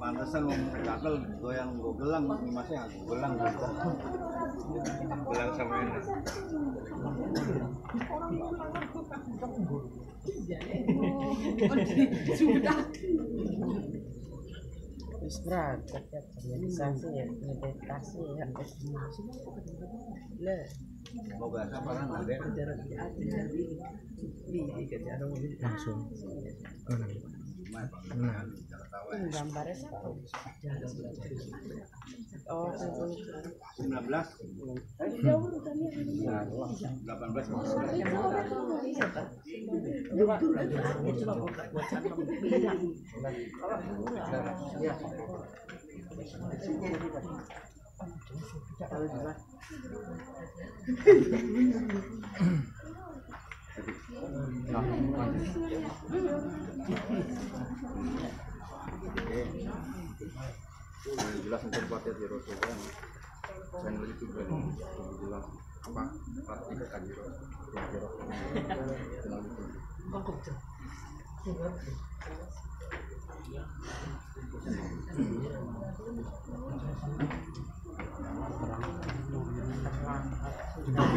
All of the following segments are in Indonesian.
Pantesan wong gagal goyang go gelang masnya aku gelang gitu. Gelang sama ini. Wis berangkat ya ya meditasi ya lah Langsung enam ini gambarnya siapa oh itu 19 18 Yang jelas untuk kuatnya di Rasulullah dan itu jelas apa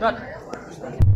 Dot.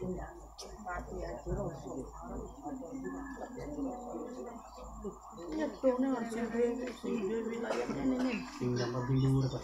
eh. Sing gambar bingung apa?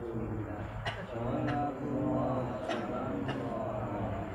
부릅니다. 전하 부어 전하 부어